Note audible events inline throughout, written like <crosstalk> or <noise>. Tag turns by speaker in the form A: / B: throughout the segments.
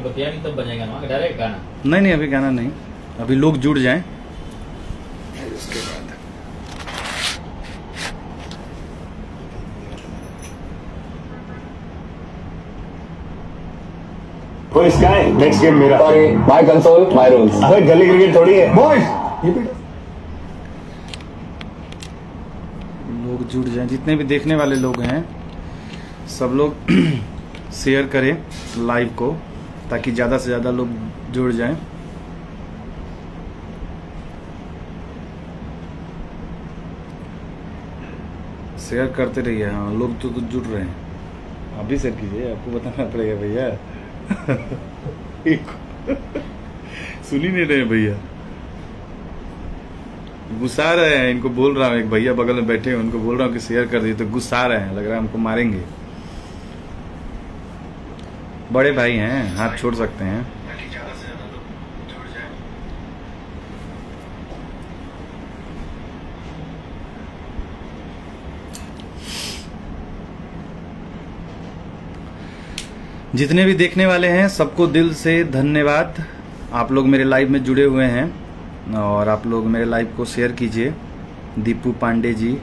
A: बतिया नहीं तब बजेगा ना डायरेक्ट गाना?
B: नहीं नहीं अभी गाना नहीं। अभी लोग जुड़ जाएँ। उसके बाद
C: वो इसका है नेक्स्ट गेम मेरा
D: my console, my rules.
C: अबे गली क्रिकेट थोड़ी है।
B: लोग जुड़ जाएँ। जितने भी देखने वाले लोग हैं सब लोग <clears throat> शेयर करें लाइव को। ताकि ज़्यादा से ज़्यादा लोग जुड़ जाएँ। शेयर करते रहिए हाँ लोग तो, तो जुड़ रहे हैं। आप भी शेयर कीजिए आपको बताना पड़ेगा भैया। सुन ही नहीं रहे भैया। गुस्सा रहे हैं इनको बोल रहा हूँ एक भैया बगल में बैठे हैं उनको बोल रहा हूँ कि शेयर कर दिए तो गुस्सा रहे हैं लग रहा है हमको मारेंगे। बड़े भाई हैं हाथ छोड़ सकते हैं। जितने भी देखने वाले हैं सबको दिल से धन्यवाद। आप लोग मेरे लाइव में जुड़े हुए हैं और आप लोग मेरे लाइव को शेयर कीजिए। दीपू पांडे जी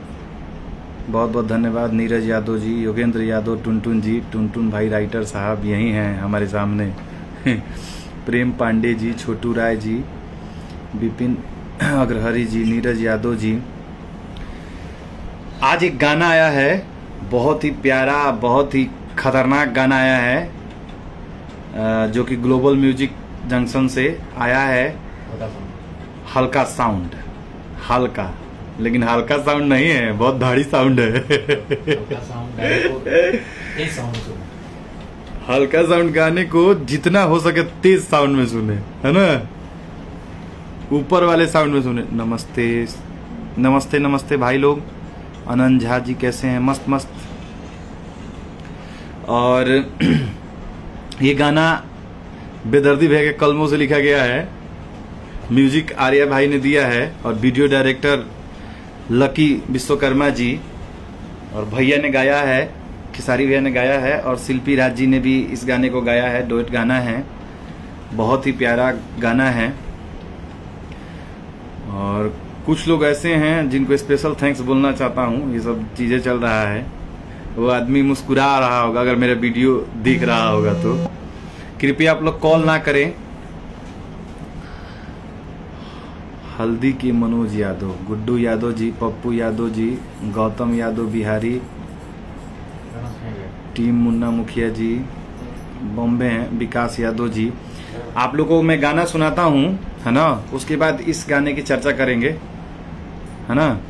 B: बहुत बहुत धन्यवाद। नीरज यादव जी योगेंद्र यादव टुनटुन जी टुनटुन भाई राइटर साहब यही हैं हमारे सामने। <laughs> प्रेम पांडे जी छोटू राय जी विपिन <clears throat> अग्रहरी जी नीरज यादव जी। आज एक गाना आया है बहुत ही प्यारा बहुत ही खतरनाक गाना आया है जो कि ग्लोबल म्यूज़िक जंक्शन से आया है। हल्का साउंड हल्का। लेकिन हल्का साउंड नहीं है बहुत भारी साउंड है।
A: हल्का साउंड
B: हल्का साउंड गाने को जितना हो सके तेज साउंड में सुने है ना? ऊपर वाले साउंड में सुने। नमस्ते नमस्ते नमस्ते भाई लोग। अनंत झा जी कैसे हैं? मस्त मस्त। और <clears throat> ये गाना बेदर्दी भैया के कलमों से लिखा गया है। म्यूज़िक आर्या भाई ने दिया है और video director Lucky Vishwakarma ji और भैया ने गाया है, खेसारी भैया ने गाया है और शिल्पी राज जी ने भी इस गाने को गाया है डोएट गाना है। बहुत ही प्यारा गाना है। और कुछ लोग ऐसे हैं जिनको स्पेशल थैंक्स बोलना चाहता हूँ, ये सब चीज़ें चल रहा है। वो आदमी मुस्कुरा रहा होगा अगर मेरा वीडियो दिख रहा होगा तो। कृपया आप लोग कॉल ना करें। हल्दी की मनोज यादव, गुड्डू यादव जी, पप्पू यादव जी, गौतम यादव बिहारी, टीम मुन्ना मुखिया जी, बॉम्बे हैं, विकास यादव जी। आप लोगों को मैं गाना सुनाता हूँ, है ना? उसके बाद इस गाने की चर्चा करेंगे, है ना?